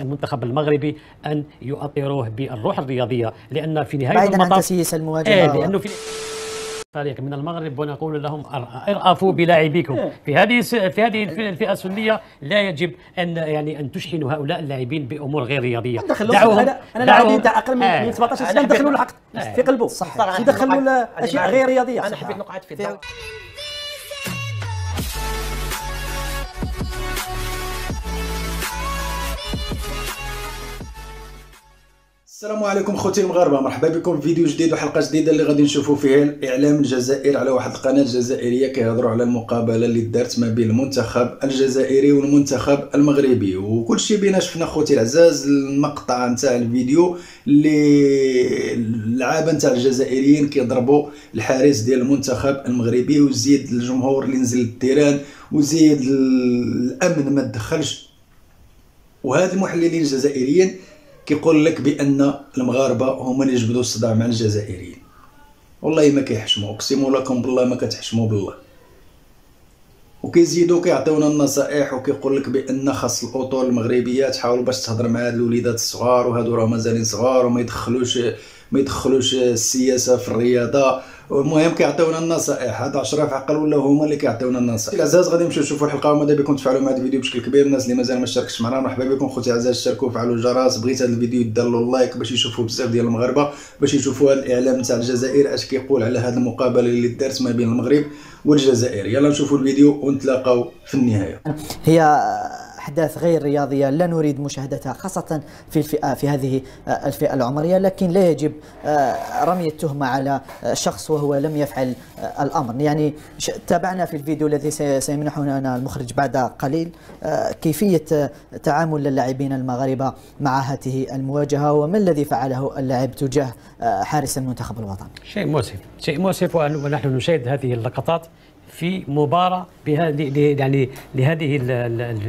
المنتخب المغربي أن يؤطروه بالروح الرياضية لأن في نهاية بعيدا عن المطاف تسييس المواجهه إيه لأنه في فريق من المغرب ونقول لهم إرأفوا بلاعبيكم. في هذه في هذه الفئة السنية لا يجب ان يعني أن تشحنوا هؤلاء اللاعبين بأمور غير رياضية. دعوهم أنا أنا لاعبين تاع أقل من, آه. 17 سنة ندخلوا العقد. في قلبه. صح يدخلوا الاشياء غير رياضية. أنا حبيت نقعد في الدور السلام عليكم خوتي المغاربة مرحبا بكم في فيديو جديد وحلقة جديدة اللي غادي نشوفوا فيها الإعلام الجزائري على واحد القناة جزائريه كيهضروا على المقابلة اللي دارت ما بين المنتخب الجزائري والمنتخب المغربي. وكل شيء بينا شفنا خوتي العزاز المقطع نتاع الفيديو اللي اللعابه نتاع الجزائريين كيضربوا الحارس ديال المنتخب المغربي وزيد الجمهور اللي نزل للتيران وزيد الأمن ما تدخلش وهاد المحللين الجزائريين كيقول لك بأن المغاربة هما اللي جبدوا الصداع مع الجزائريين. والله ما كيحشموا. اقسم لكم بالله ما كتحشموا بالله. وكيزيدوا كيعطيونا النصائح وكيقول لك بأن خاص الاطر المغربية تحاول باش تهضر مع هاد الوليدات الصغار وهادو راه مازالين صغار وما يدخلوش ما يدخلوش السياسة في الرياضة. المهم كيعطيونا النصائح. هاد اشراف عقل ولا هما اللي كيعطيونا النصائح؟ العزاز غادي نمشيو نشوفوا الحلقة وماذا بكم تفعلوا مع هذا الفيديو بشكل كبير. الناس اللي مازال ما اشتركش معنا مرحبا بكم. خوتي العزاز اشتركوا وفعلوا الجرس بغيت هذا الفيديو يدير اللايك باش يشوفوا بزاف ديال المغاربة باش يشوفوا هذا الإعلام تاع الجزائر اش كيقول على هذه المقابلة اللي دارت ما بين المغرب والجزائر. يلا نشوفوا الفيديو ونتلاقاو في النهاية. هي أحداث غير رياضية لا نريد مشاهدتها خاصة في الفئه في هذه الفئة العمرية لكن لا يجب رمي التهمه على شخص وهو لم يفعل الأمر. يعني تابعنا في الفيديو الذي سيمنحنا المخرج بعد قليل كيفية تعامل اللاعبين المغاربة مع هذه المواجهة وما الذي فعله اللاعب تجاه حارس المنتخب الوطني؟ شيء مؤسف شيء مؤسف ونحن نشاهد هذه اللقطات. في مباراة بهذه يعني لهذه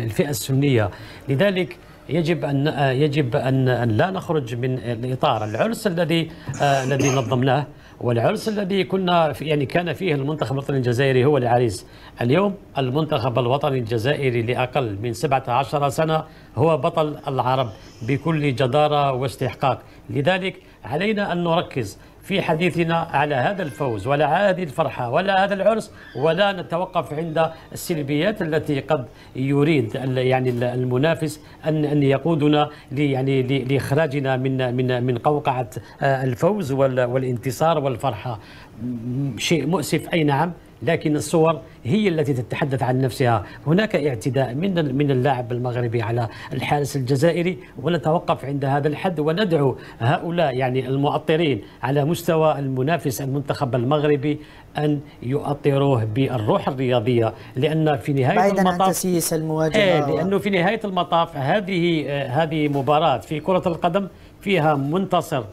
الفئة السنية. لذلك يجب ان يجب ان لا نخرج من الإطار. العرس الذي الذي نظمناه والعرس الذي كنا يعني كان فيه المنتخب الوطني الجزائري هو العريس. اليوم المنتخب الوطني الجزائري لأقل من 17 سنة هو بطل العرب بكل جدارة واستحقاق. لذلك علينا أن نركز في حديثنا على هذا الفوز ولا هذه الفرحة ولا هذا العرس ولا نتوقف عند السلبيات التي قد يريد يعني المنافس أن أن يقودنا يعني لإخراجنا من من من قوقعة الفوز والانتصار والفرحة. شيء مؤسف. أي نعم. لكن الصور هي التي تتحدث عن نفسها. هناك اعتداء من من اللاعب المغربي على الحارس الجزائري ونتوقف عند هذا الحد وندعو هؤلاء يعني المؤطرين على مستوى المنافس المنتخب المغربي أن يؤطروه بالروح الرياضية. لأن في نهاية بعيدا المطاف عن تسييس المواجهة. إيه لأنه في نهاية المطاف هذه هذه مباراة في كرة القدم فيها منتصر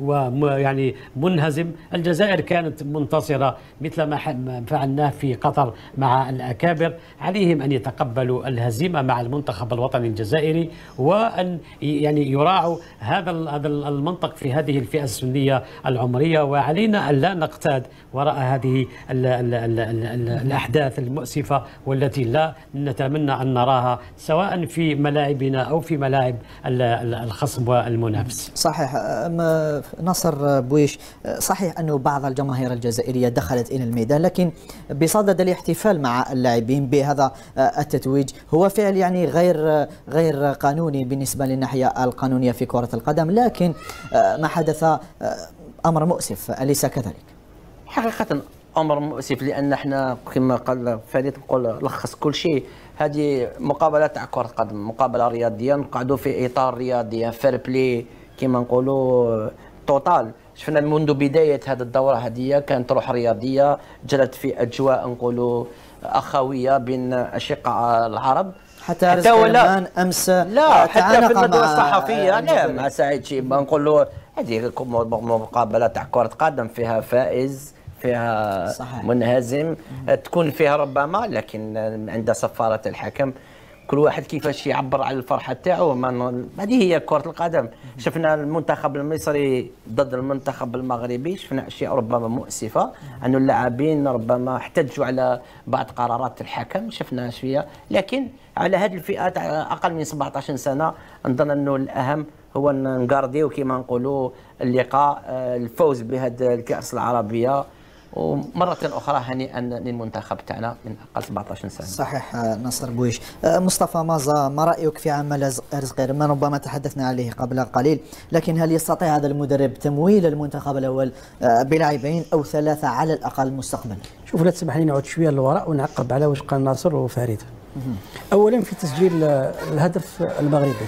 ويعني منهزم. الجزائر كانت منتصرة مثل ما فعلناه في قطر مع الأكابر. عليهم أن يتقبلوا الهزيمة مع المنتخب الوطني الجزائري وأن يعني يراعوا هذا هذا المنطق في هذه الفئة السنية العمرية. وعلينا أن لا نقتاد وراء هذه ال ال ال ال الأحداث المؤسفة والتي لا نتمنى أن نراها سواء في ملاعبنا أو في ملاعب الخصم والمنافس صحيح. نصر بويش صحيح أنه بعض الجماهير الجزائرية دخلت إلى الميدان لكن بصدد الاحتفال مع اللاعبين بهذا التتويج هو فعل يعني غير غير قانوني بالنسبة للناحية القانونية في كرة القدم لكن ما حدث أمر مؤسف أليس كذلك؟ حقيقة أمر مؤسف لأن إحنا كما قال فريد نقول لخص كل شيء. هذه مقابلة تاع كرة قدم مقابلة رياضية نقعدوا في إطار رياضي fair-play كما نقولوا total شفنا منذ بداية هذه الدورة هذه كانت روح رياضية جرت في أجواء نقولوا أخوية بين أشقاء العرب. حتى, حتى ولا أمس لا حتى في الندوه الصحفية لا مع سعيد شي نقول له هذه مقابلة تاع كرة قدم فيها فائز فيها صحيح. منهزم تكون فيها ربما لكن عند صفارة الحكم كل واحد كيفاش يعبر على الفرحة تاعو ما- هذه هي كرة القدم. شفنا المنتخب المصري ضد المنتخب المغربي شفنا أشياء ربما مؤسفة. انه اللاعبين ربما احتجوا على بعض قرارات الحكم شفنا شوية. لكن على هذه الفئات على أقل من 17 سنة نظن أنه الأهم هو أن نقارديو كما نقولوا اللقاء آه، الفوز بهذا الكأس العربية. ومرة أخرى هنيئا للمنتخب تاعنا من أقل 17 سنة. صحيح آه، نصر بويش آه، مصطفى مازا ما رأيك في عمل رزق ما ربما تحدثنا عليه قبل قليل لكن هل يستطيع هذا المدرب تمويل المنتخب الأول آه، بلاعبين أو ثلاثة على الأقل مستقبلا؟ شوف لا تسمح لي نعود شوية للوراء ونعقب على واش قال ناصر وفريد. اولا في تسجيل الهدف المغربي.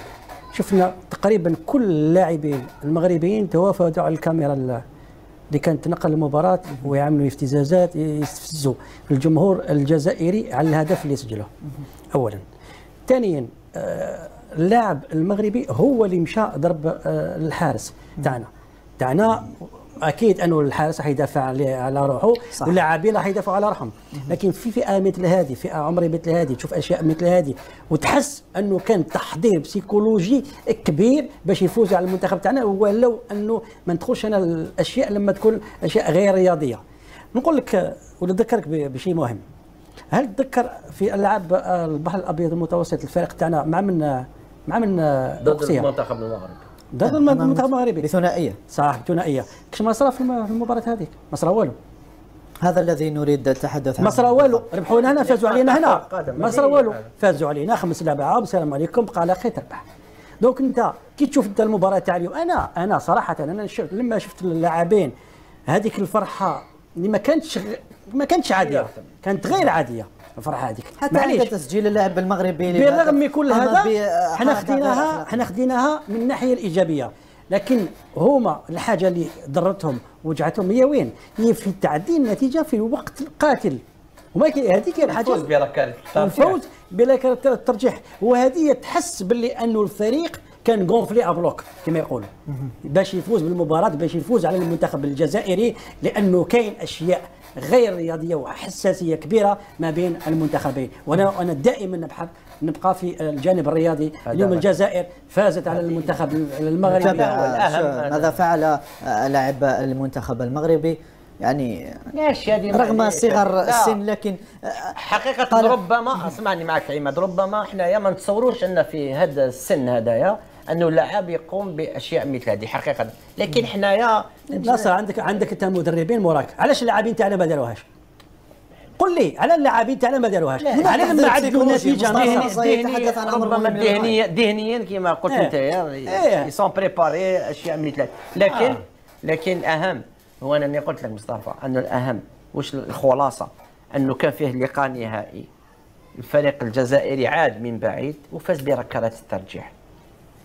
شفنا تقريبا كل اللاعبين المغربيين توافدوا على الكاميرا ال- اللي كانت تنقل المباراة ويعملوا افتزازات يستفزوا الجمهور الجزائري على الهدف اللي سجله أولا. ثانيا آه، اللاعب المغربي هو اللي مشى ضرب آه، الحارس تاعنا. تاعنا أكيد انه الحارس راح يدافع على روحه. واللاعبين راح يدافعوا على روحهم لكن في فئة مثل هذه فئة عمريه مثل هذه تشوف أشياء مثل هذه وتحس أنه كان تحضير بسيكولوجي كبير باش يفوز على المنتخب تاعنا ولو أنه ما ندخلش أنا الأشياء لما تكون أشياء غير رياضية. نقول لك ونذكرك بشيء مهم. هل تذكر في ألعاب البحر الأبيض المتوسط الفريق تاعنا مع من مع من ضد؟ المنتخب المغربي. ضد المنتخب المغربي. بثنائية صح ثنائية. كش ما صرا في الم- في المباراة هذيك ما صرا والو هذا الذي نريد التحدث عنه. ما صرا والو ربحونا هنا فازوا علينا هنا. ما صرا والو فازوا علينا. خمس لاعب السلام عليكم. بقى على خير. تربح دونك انت كي تشوف انت المباراة تاع اليوم أنا أنا صراحة أنا شفت لما شفت اللاعبين هذيك الفرحة اللي ما كانتش ما كانتش عادية. كانت غير عادية. الفرحه هذيك. حتى تسجيل اللاعب المغربي بالرغم من كل هذا حنا خديناها حنا خديناها من الناحية الإيجابية. لكن هما الحاجة اللي ضرتهم وجعتهم هي وين؟ هي في تعديل النتيجة في الوقت القاتل. وما هذيك هي الحاجة. الفوز بركات الفوز بلا كرة الترجيح. وهذه تحس باللي أنه الفريق كان غونفلي ابلوك كما يقولوا. باش يفوز بالمباراة باش يفوز على المنتخب الجزائري لأنه كاين أشياء غير رياضية وحساسية كبيرة ما بين المنتخبين. وأنا أنا دائما نبحث نبقى في الجانب الرياضي. اليوم الجزائر فازت على المنتخب المغربي. ماذا فعل لاعب المنتخب المغربي. يعني رغم صغر. السن لكن حقيقة قال- ربما أسمعني معك عماد ربما حنايا ما نتصوروش أن في هذا السن هذايا انه اللاعب يقوم بأشياء مثل هذه حقيقة لكن حنايا ناصر عندك عندك أنت مدربين موراك علاش اللاعبين تاعنا ما داروهاش قل لي على اللاعبين تاعنا ما داروهاش على لما لا، عدلوا سيكولوجي، نتيجة مصطفى. نهائية. صحيح. يتحدث عن أمر ربما ذهنيا ذهنيا كما قلت. أنت. يسون بريباري اشياء مثل هذه لكن آه. لكن الأهم هو انني قلت لك مصطفى انه الأهم واش الخلاصة انه كان فيه لقاء نهائي الفريق الجزائري عاد من بعيد وفاز بركلات الترجيح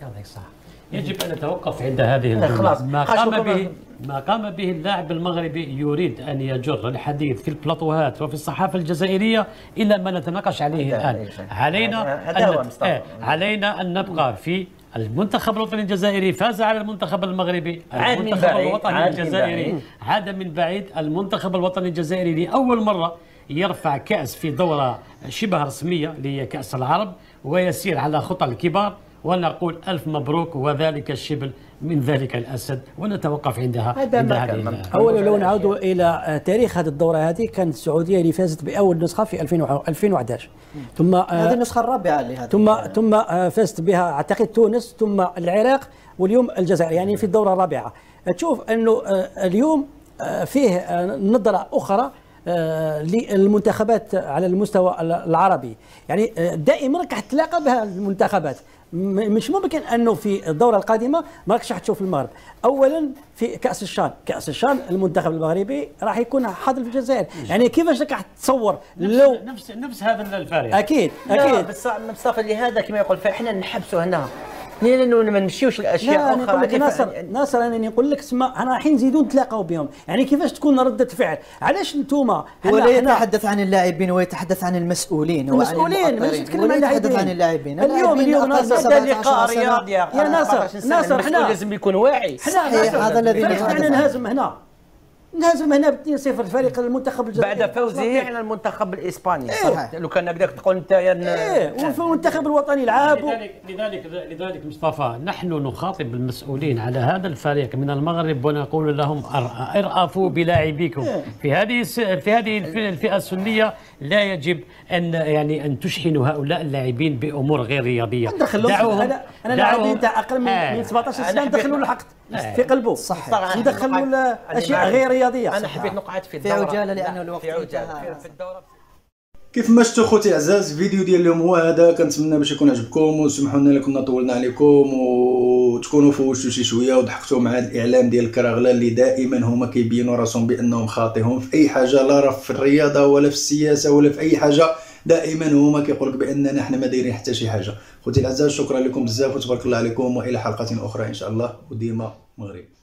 يعطيك الصحة يجب أن نتوقف عند هذه الجملة خلاص. ما قام. به ما قام به اللاعب المغربي يريد أن يجر الحديث في البلاطوهات وفي الصحافة الجزائرية إلى ما نتناقش عليه الآن هذا- علينا أن. آه، علينا أن نبقى في المنتخب الوطني الجزائري فاز على المنتخب المغربي عاد من المنتخب بعيد، الوطني عاد من الجزائري بعيد. عاد من بعيد المنتخب الوطني الجزائري لأول مرة يرفع كأس في دورة شبه رسمية اللي هي كأس العرب ويسير على خطى الكبار ونقول ألف مبروك وذلك الشبل من ذلك الأسد ونتوقف عندها هذا عند هذه. اولا لو نعودوا إلى آه، تاريخ هذه الدورة هذه كانت السعودية اللي فازت بأول نسخة في 2000 2011 ثم آه، هذه النسخة الرابعة لهذا ثم ثم آه، فازت بها أعتقد تونس ثم العراق واليوم الجزائر يعني في الدورة الرابعة. تشوف أنه آه، اليوم فيه نظرة أخرى آه، للمنتخبات على المستوى العربي. يعني آه، دائما راك تلاقى بها المنتخبات. مش ممكن أنه في الدورة القادمة ما راكش راح تشوف المغرب. اولا في كأس الشان. كأس الشان المنتخب المغربي راح يكون حاضر في الجزائر. يعني كيفاش راك تصور؟ لو نفس نفس هذا الفارق أكيد أكيد. بس مصطفى لهذا كما يقول فإحنا نحبسوا هنا. لأنه ما نمشيوش لا لاشياء أنا أخرى. نقول لك يعني ناصر ناصر أنا نقول لك اسمع أنا رايحين نزيدوا نتلاقاو بهم يعني كيفاش تكون ردة فعل؟ علاش انتوما هو لا يتحدث عن اللاعبين ويتحدث عن المسؤولين المسؤولين. يتكلم ولا عن يتحدث اللاعبين. عن اللاعبين. اليوم اليوم ناصر هذا 17 لقاء. رياضي يا ناصر، ناصر، حنا- لازم يكون واعي. صحيح، هذا الذي عنه. نهزم هنا؟ نهزم هنا ب 2-0 الفريق المنتخب الجزائري. بعد فوزه على المنتخب الإسباني. صحيح. لو كان هكذاك تقول أنت يا إيه وفي المنتخب الوطني لعب لذلك لذلك لذلك مصطفى نحن نخاطب المسؤولين على هذا الفريق من المغرب ونقول لهم إرأفوا بلاعبيكم. في هذه الس- في هذه الف- الفئة السنية لا يجب ان يعني أن تشحنوا هؤلاء اللاعبين بأمور غير رياضية. ندخلوا أنا أنا لاعبين تاع أقل من, آه. من 17 أنا سنه الحق آه. في قلبه. ندخلوا نقعد- أنا أشياء. غير رياضية أنا حبيت نقعد في في الدورة. عجالة لأنه الوقت في عجالة. في- في الدورة. كيف ما شفتوا خوتي العزاز الفيديو ديال اليوم هو هذا. كنتمنى باش يكون عجبكم وسمحوا لنا كنا طولنا عليكم وتكونوا فوشتوا شي شوية وضحكتوا مع هذا الإعلام ديال الكراغلة اللي دائما هما كيبينوا راسهم بأنهم خاطئهم في أي حاجة لا راه في الرياضة ولا في السياسة ولا في أي حاجة. دائما هما كيقول لك باننا حنا ما دايرين حتى شي حاجة. خوتي العزاز شكرا لكم بزاف وتبارك الله عليكم وإلى حلقة أخرى إن شاء الله وديما مغرب.